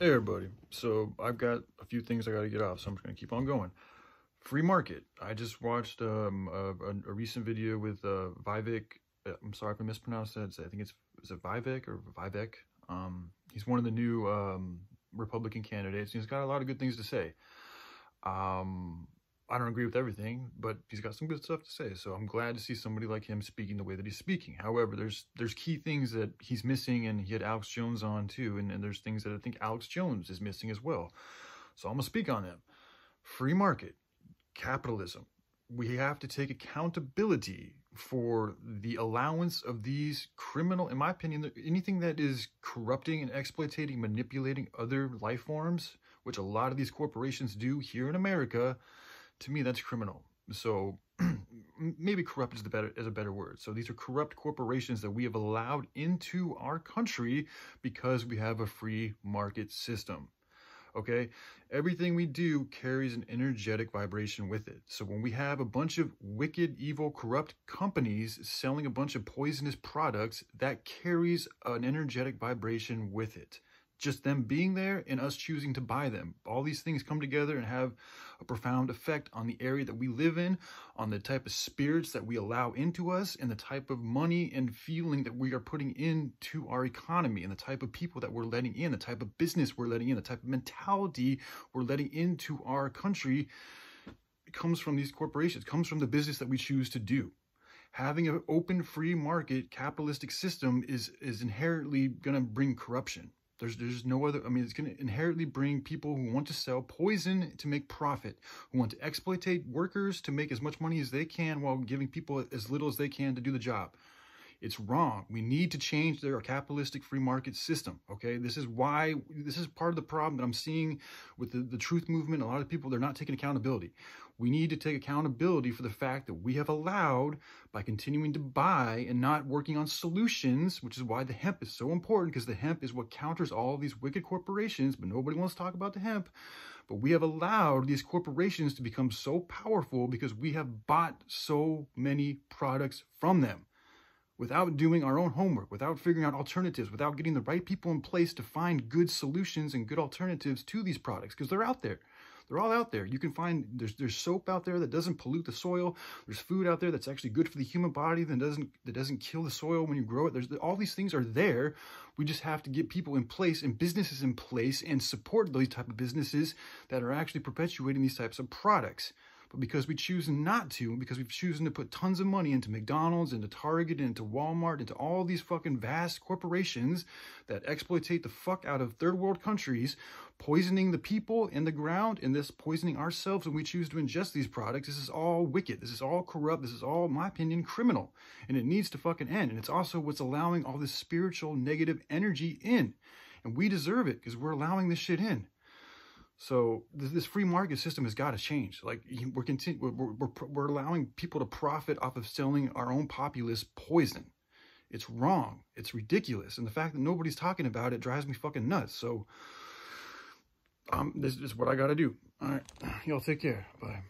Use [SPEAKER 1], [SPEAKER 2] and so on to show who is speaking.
[SPEAKER 1] Hey everybody, so I've got a few things I got to get off, so I'm just going to keep on going. Free market. I just watched um, a, a, recent video with uh, Vivek. Uh, I'm sorry if I mispronounced that. I think it's is it Vivek or Vivek. Um, he's one of the new um, Republican candidates. He's got a lot of good things to say. Um, I don't agree with everything, but he's got some good stuff to say. So I'm glad to see somebody like him speaking the way that he's speaking. However, there's there's key things that he's missing, and he had Alex Jones on too, and, and there's things that I think Alex Jones is missing as well. So I'm gonna speak on them. Free market, capitalism. We have to take accountability for the allowance of these criminal, in my opinion, anything that is corrupting and exploiting, manipulating other life forms, which a lot of these corporations do here in America to me, that's criminal. So maybe corrupt is the better is a better word. So these are corrupt corporations that we have allowed into our country because we have a free market system. Okay, everything we do carries an energetic vibration with it. So when we have a bunch of wicked, evil, corrupt companies selling a bunch of poisonous products, that carries an energetic vibration with it just them being there and us choosing to buy them. All these things come together and have a profound effect on the area that we live in, on the type of spirits that we allow into us, and the type of money and feeling that we are putting into our economy, and the type of people that we're letting in, the type of business we're letting in, the type of mentality we're letting into our country. It comes from these corporations, it comes from the business that we choose to do having an open free market capitalistic system is is inherently going to bring corruption there's there's no other. I mean, it's going to inherently bring people who want to sell poison to make profit, who want to exploitate workers to make as much money as they can while giving people as little as they can to do the job. It's wrong. We need to change their capitalistic free market system. Okay, this is why this is part of the problem that I'm seeing with the, the truth movement. A lot of people they're not taking accountability. We need to take accountability for the fact that we have allowed by continuing to buy and not working on solutions, which is why the hemp is so important because the hemp is what counters all these wicked corporations, but nobody wants to talk about the hemp. But we have allowed these corporations to become so powerful because we have bought so many products from them without doing our own homework, without figuring out alternatives, without getting the right people in place to find good solutions and good alternatives to these products, because they're out there. They're all out there. You can find there's there's soap out there that doesn't pollute the soil. There's food out there that's actually good for the human body that doesn't that doesn't kill the soil when you grow it. There's all these things are there. We just have to get people in place and businesses in place and support those type of businesses that are actually perpetuating these types of products. But because we choose not to, because we've chosen to put tons of money into McDonald's, into Target, into Walmart, into all these fucking vast corporations that exploitate the fuck out of third world countries, poisoning the people in the ground, and this poisoning ourselves when we choose to ingest these products, this is all wicked. This is all corrupt. This is all, in my opinion, criminal. And it needs to fucking end. And it's also what's allowing all this spiritual negative energy in. And we deserve it because we're allowing this shit in. So this, free market system has got to change. Like we're, continu- we're, we're, we're allowing people to profit off of selling our own populace poison. It's wrong. It's ridiculous. And the fact that nobody's talking about it drives me fucking nuts. So um, this is what I got to do. All right. Y'all take care. Bye.